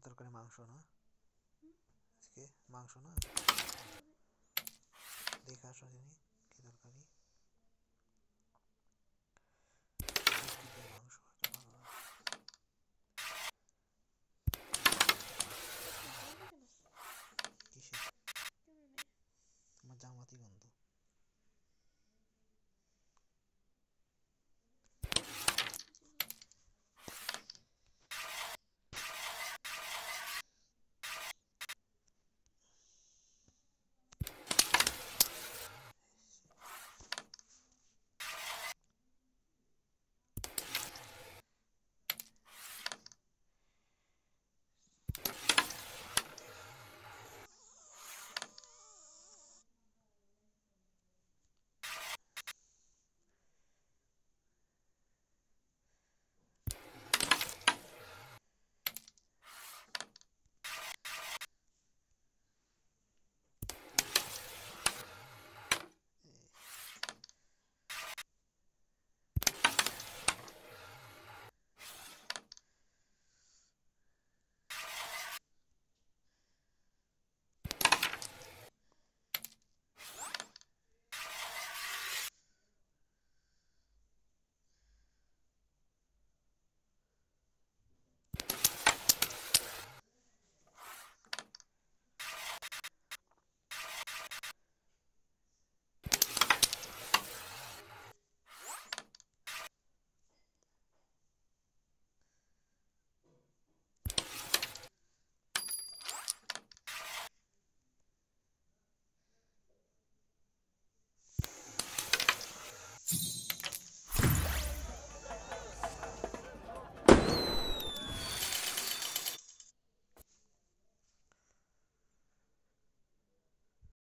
কেমন তরকারি মাংস না? আজকে মাংস না? দেখে আসো দিনি কী তরকারি।